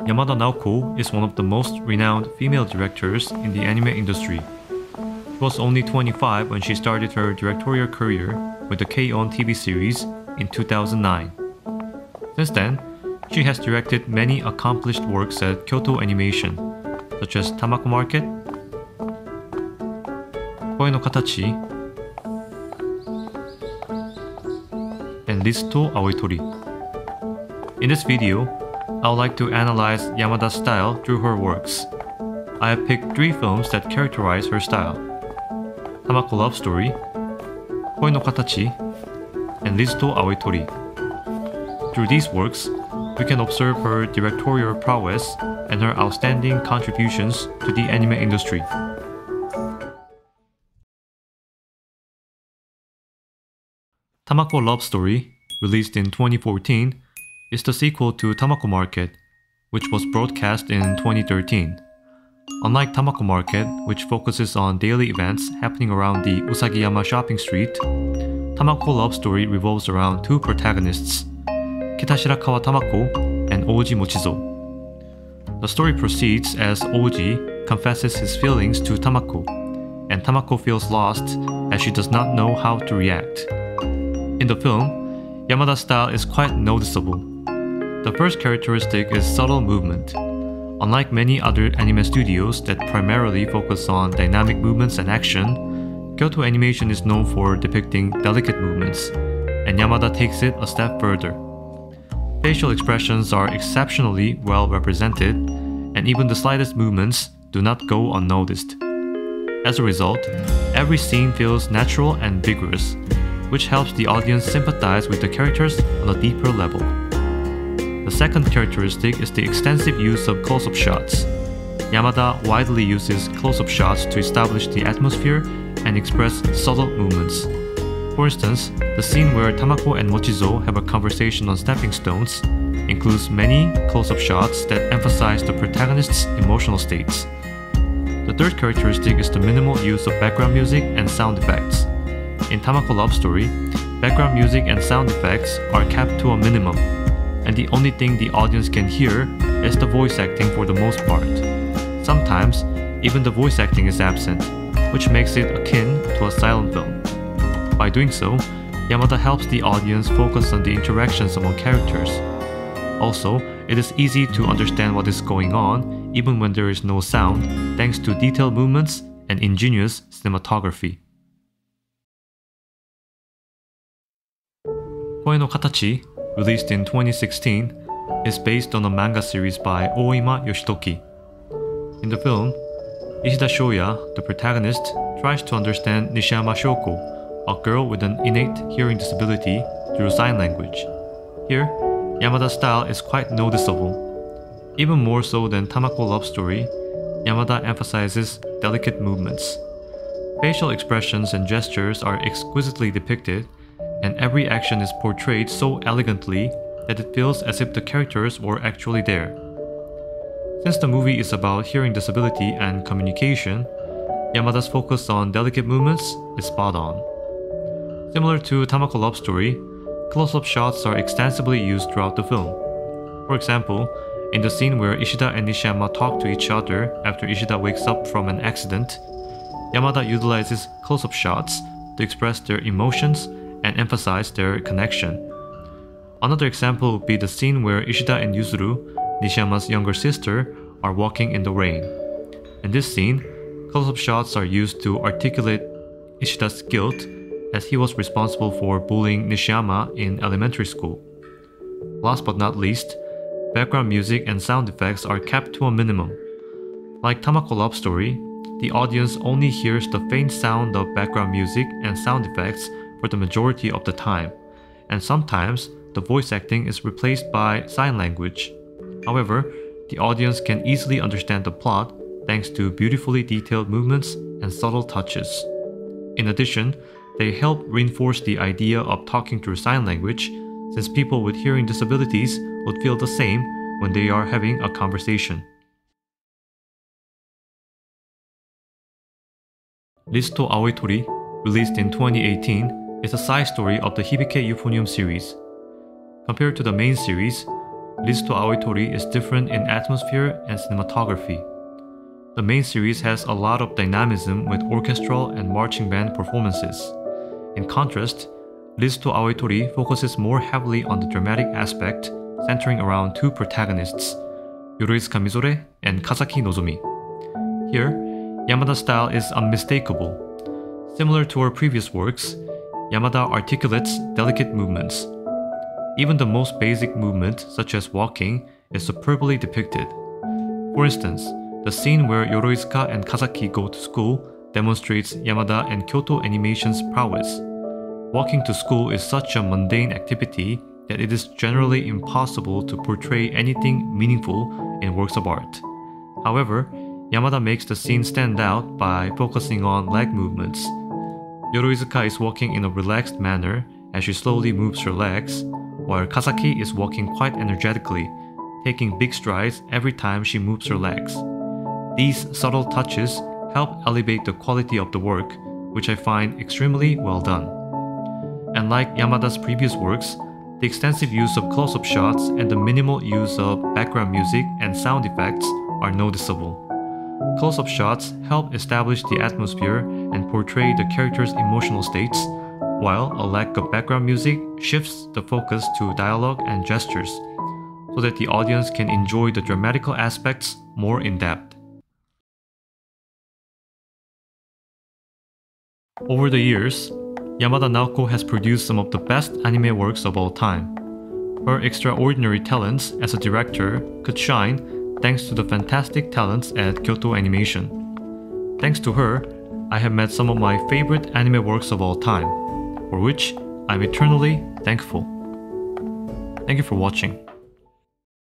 Yamada Naoko is one of the most renowned female directors in the anime industry. She was only 25 when she started her directorial career with the K-On! TV series in 2009. Since then, she has directed many accomplished works at Kyoto Animation, such as Tamako Market, Koe no Katachi, and Liz to Aoitori. In this video, I would like to analyze Yamada's style through her works. I have picked three films that characterize her style. Tamako Love Story, Koe no Katachi, and Liz to Aoitori. Through these works, we can observe her directorial prowess and her outstanding contributions to the anime industry. Tamako Love Story, released in 2014, is the sequel to Tamako Market, which was broadcast in 2013. Unlike Tamako Market, which focuses on daily events happening around the Usagiyama shopping street, Tamako Love Story revolves around two protagonists, Kitashirakawa Tamako and Oji Mochizo. The story proceeds as Oji confesses his feelings to Tamako, and Tamako feels lost as she does not know how to react. In the film, Yamada's style is quite noticeable. The first characteristic is subtle movement. Unlike many other anime studios that primarily focus on dynamic movements and action, Kyoto Animation is known for depicting delicate movements, and Yamada takes it a step further. Facial expressions are exceptionally well represented, and even the slightest movements do not go unnoticed. As a result, every scene feels natural and vigorous, which helps the audience sympathize with the characters on a deeper level. The second characteristic is the extensive use of close up shots. Yamada widely uses close up shots to establish the atmosphere and express subtle movements. For instance, the scene where Tamako and Mochizo have a conversation on stepping stones includes many close up shots that emphasize the protagonist's emotional states. The third characteristic is the minimal use of background music and sound effects. In Tamako Love Story, background music and sound effects are kept to a minimum, and the only thing the audience can hear is the voice acting for the most part. Sometimes, even the voice acting is absent, which makes it akin to a silent film. By doing so, Yamada helps the audience focus on the interactions among characters. Also, it is easy to understand what is going on even when there is no sound, thanks to detailed movements and ingenious cinematography. Koe no Katachi, released in 2016, is based on a manga series by Oima Yoshitoki. In the film, Ishida Shoya, the protagonist, tries to understand Nishimiya Shoko, a girl with an innate hearing disability, through sign language. Here, Yamada's style is quite noticeable. Even more so than Tamako Love Story, Yamada emphasizes delicate movements. Facial expressions and gestures are exquisitely depicted, and every action is portrayed so elegantly that it feels as if the characters were actually there. Since the movie is about hearing disability and communication, Yamada's focus on delicate movements is spot on. Similar to Tamako Love Story, close-up shots are extensively used throughout the film. For example, in the scene where Ishida and Nishimiya talk to each other after Ishida wakes up from an accident, Yamada utilizes close-up shots to express their emotions and emphasize their connection. Another example would be the scene where Ishida and Yuzuru, Nishimiya's younger sister, are walking in the rain. In this scene, close-up shots are used to articulate Ishida's guilt as he was responsible for bullying Nishimiya in elementary school. Last but not least, background music and sound effects are kept to a minimum. Like Tamako Love Story, the audience only hears the faint sound of background music and sound effects for the majority of the time, and sometimes the voice acting is replaced by sign language. However, the audience can easily understand the plot thanks to beautifully detailed movements and subtle touches. In addition, they help reinforce the idea of talking through sign language, since people with hearing disabilities would feel the same when they are having a conversation. Liz to Aoitori, released in 2018, is a side story of the Hibike Euphonium series. Compared to the main series, Liz to Aoitori is different in atmosphere and cinematography. The main series has a lot of dynamism with orchestral and marching band performances. In contrast, Liz to Aoitori focuses more heavily on the dramatic aspect, centering around two protagonists, Yoroizuka Mizore and Kasaki Nozomi. Here, Yamada's style is unmistakable. Similar to her previous works, Yamada articulates delicate movements. Even the most basic movement, such as walking, is superbly depicted. For instance, the scene where Yoroizuka and Kasaki go to school demonstrates Yamada and Kyoto Animation's prowess. Walking to school is such a mundane activity that it is generally impossible to portray anything meaningful in works of art. However, Yamada makes the scene stand out by focusing on leg movements. Yoroizuka is walking in a relaxed manner as she slowly moves her legs, while Kasaki is walking quite energetically, taking big strides every time she moves her legs. These subtle touches help elevate the quality of the work, which I find extremely well done. And like Yamada's previous works, the extensive use of close up shots and the minimal use of background music and sound effects are noticeable. Close up shots help establish the atmosphere and portray the characters' emotional states, while a lack of background music shifts the focus to dialogue and gestures, so that the audience can enjoy the dramatical aspects more in depth. Over the years, Yamada Naoko has produced some of the best anime works of all time. Her extraordinary talents as a director could shine thanks to the fantastic talents at Kyoto Animation. Thanks to her, I have met some of my favorite anime works of all time, for which I'm eternally thankful. Thank you for watching.